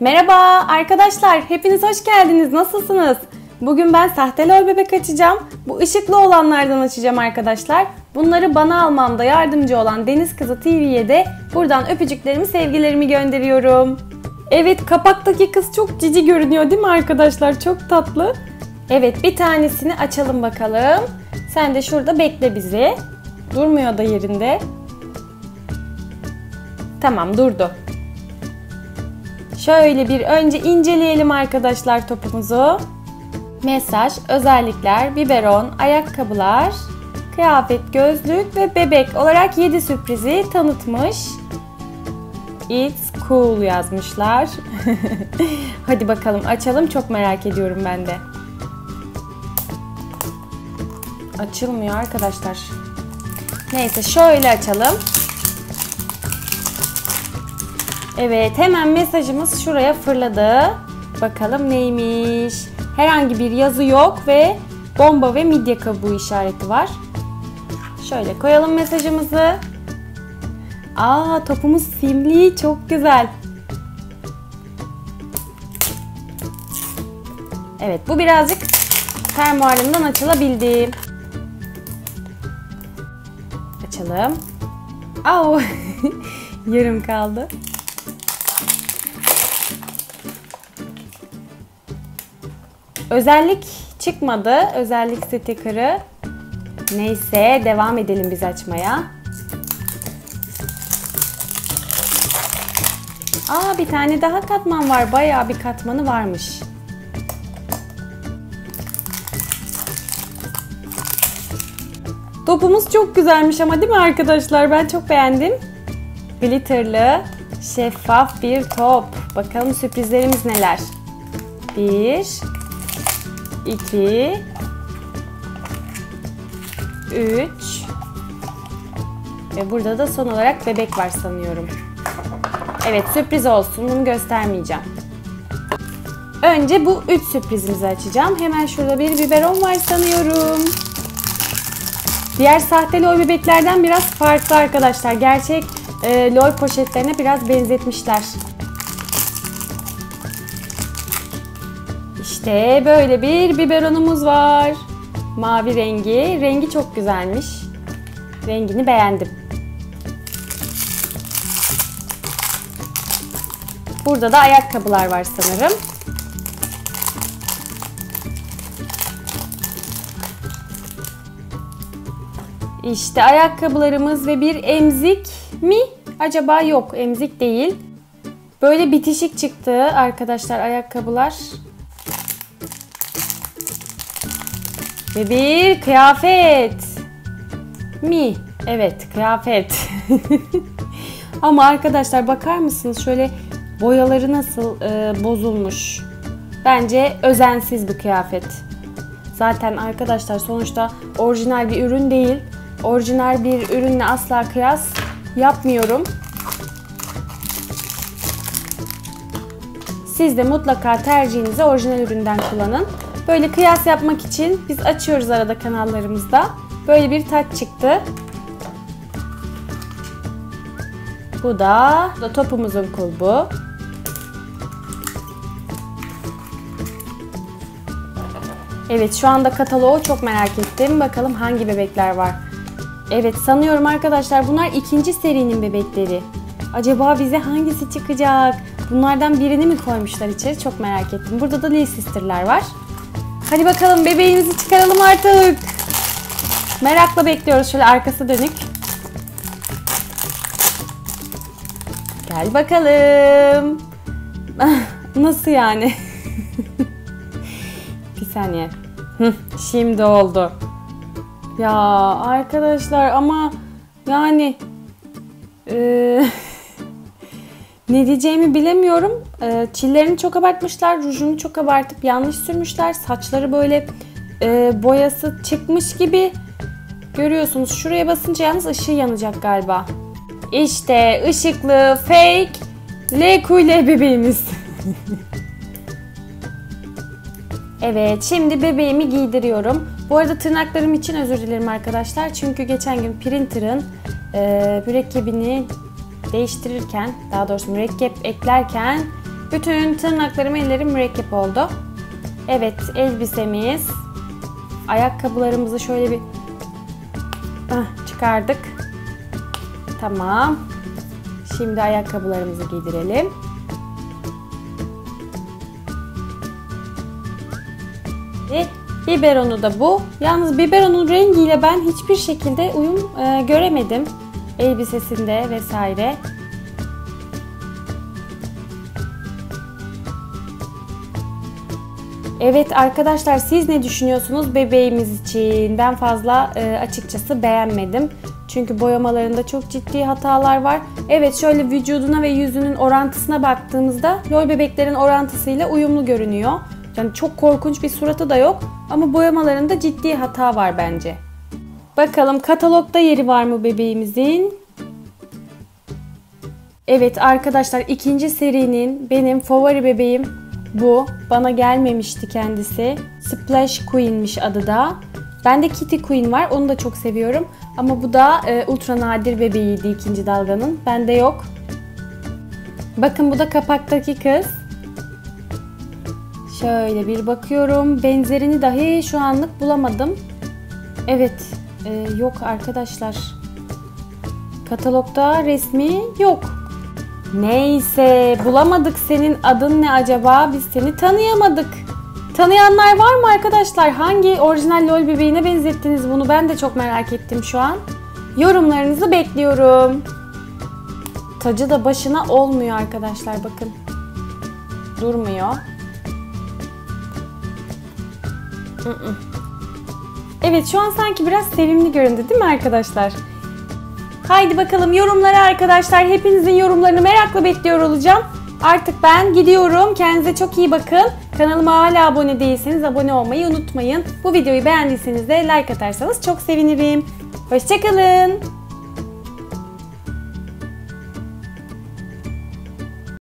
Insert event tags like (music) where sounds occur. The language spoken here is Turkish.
Merhaba arkadaşlar, hepiniz hoş geldiniz. Nasılsınız? Bugün ben sahte lol bebek açacağım. Bu ışıklı olanlardan açacağım arkadaşlar. Bunları bana almamda yardımcı olan Deniz Kızı TV'ye de buradan öpücüklerimi, sevgilerimi gönderiyorum. Evet, kapaktaki kız çok cici görünüyor değil mi arkadaşlar? Çok tatlı. Evet, bir tanesini açalım bakalım. Sen de şurada bekle bizi. Durmuyor da yerinde. Tamam, durdu. Şöyle bir önce inceleyelim arkadaşlar topumuzu. Mesaj, özellikler, biberon, ayakkabılar, kıyafet, gözlük ve bebek olarak 7 sürprizi tanıtmış. It's cool yazmışlar. (laughs) Hadi bakalım açalım çok merak ediyorum ben de. Açılmıyor arkadaşlar. Neyse şöyle açalım. Evet hemen mesajımız şuraya fırladı. Bakalım neymiş. Herhangi bir yazı yok ve bomba ve midye kabuğu işareti var. Şöyle koyalım mesajımızı. Aa topumuz simli çok güzel. Evet bu birazcık fermuarından açılabildi. Açalım. Au (laughs) yarım kaldı. Özellik çıkmadı. Özellik sticker'ı. Neyse devam edelim biz açmaya. Aa bir tane daha katman var. Bayağı bir katmanı varmış. Topumuz çok güzelmiş ama değil mi arkadaşlar? Ben çok beğendim. Glitterlı, şeffaf bir top. Bakalım sürprizlerimiz neler. Bir, 2 3 ve burada da son olarak bebek var sanıyorum. Evet sürpriz olsun bunu göstermeyeceğim. Önce bu 3 sürprizimizi açacağım. Hemen şurada bir biberon var sanıyorum. Diğer sahte lol bebeklerden biraz farklı arkadaşlar. Gerçek e, lol poşetlerine biraz benzetmişler. İşte böyle bir biberonumuz var. Mavi rengi. Rengi çok güzelmiş. Rengini beğendim. Burada da ayakkabılar var sanırım. İşte ayakkabılarımız ve bir emzik mi? Acaba yok emzik değil. Böyle bitişik çıktı arkadaşlar ayakkabılar. Ve bir kıyafet. Mi? Evet, kıyafet. (laughs) Ama arkadaşlar bakar mısınız şöyle boyaları nasıl e, bozulmuş. Bence özensiz bir kıyafet. Zaten arkadaşlar sonuçta orijinal bir ürün değil. Orijinal bir ürünle asla kıyas yapmıyorum. Siz de mutlaka tercihinizi orijinal üründen kullanın. Böyle kıyas yapmak için biz açıyoruz arada kanallarımızda. Böyle bir taç çıktı. Bu da, bu da topumuzun kulbu. Evet şu anda kataloğu çok merak ettim. Bakalım hangi bebekler var. Evet sanıyorum arkadaşlar bunlar ikinci serinin bebekleri. Acaba bize hangisi çıkacak? Bunlardan birini mi koymuşlar içeri? Çok merak ettim. Burada da Lee Sister'lar var. Hadi bakalım bebeğimizi çıkaralım artık. Merakla bekliyoruz. Şöyle arkası dönük. Gel bakalım. (laughs) Nasıl yani? (laughs) Bir saniye. Şimdi oldu. Ya arkadaşlar ama yani ee, ne diyeceğimi bilemiyorum. E, çillerini çok abartmışlar, rujunu çok abartıp yanlış sürmüşler. Saçları böyle e, boyası çıkmış gibi görüyorsunuz. Şuraya basınca yalnız ışığı yanacak galiba. İşte ışıklı fake Le Kule bebeğimiz. (laughs) evet şimdi bebeğimi giydiriyorum. Bu arada tırnaklarım için özür dilerim arkadaşlar. Çünkü geçen gün printer'ın e, mürekkebini değiştirirken, daha doğrusu mürekkep eklerken Bütün tırnaklarım ellerim mürekkep oldu. Evet elbisemiz. Ayakkabılarımızı şöyle bir ah, çıkardık. Tamam. Şimdi ayakkabılarımızı giydirelim. Ve biberonu da bu. Yalnız biberonun rengiyle ben hiçbir şekilde uyum e, göremedim. Elbisesinde vesaire. Evet arkadaşlar siz ne düşünüyorsunuz bebeğimiz için? Ben fazla e, açıkçası beğenmedim. Çünkü boyamalarında çok ciddi hatalar var. Evet şöyle vücuduna ve yüzünün orantısına baktığımızda lol bebeklerin orantısıyla uyumlu görünüyor. Yani çok korkunç bir suratı da yok ama boyamalarında ciddi hata var bence. Bakalım katalogda yeri var mı bebeğimizin? Evet arkadaşlar ikinci serinin benim favori bebeğim bu. Bana gelmemişti kendisi. Splash Queen'miş adı da. Bende Kitty Queen var. Onu da çok seviyorum. Ama bu da e, ultra nadir bebeğiydi ikinci dalganın. Bende yok. Bakın bu da kapaktaki kız. Şöyle bir bakıyorum. Benzerini dahi şu anlık bulamadım. Evet. E, yok arkadaşlar. Katalogda resmi yok. Neyse bulamadık senin adın ne acaba? Biz seni tanıyamadık. Tanıyanlar var mı arkadaşlar? Hangi orijinal LOL bebeğine benzettiniz bunu? Ben de çok merak ettim şu an. Yorumlarınızı bekliyorum. Tacı da başına olmuyor arkadaşlar bakın. Durmuyor. Evet şu an sanki biraz sevimli göründü değil mi arkadaşlar? Haydi bakalım yorumlara arkadaşlar. Hepinizin yorumlarını merakla bekliyor olacağım. Artık ben gidiyorum. Kendinize çok iyi bakın. Kanalıma hala abone değilseniz abone olmayı unutmayın. Bu videoyu beğendiyseniz de like atarsanız çok sevinirim. Hoşçakalın.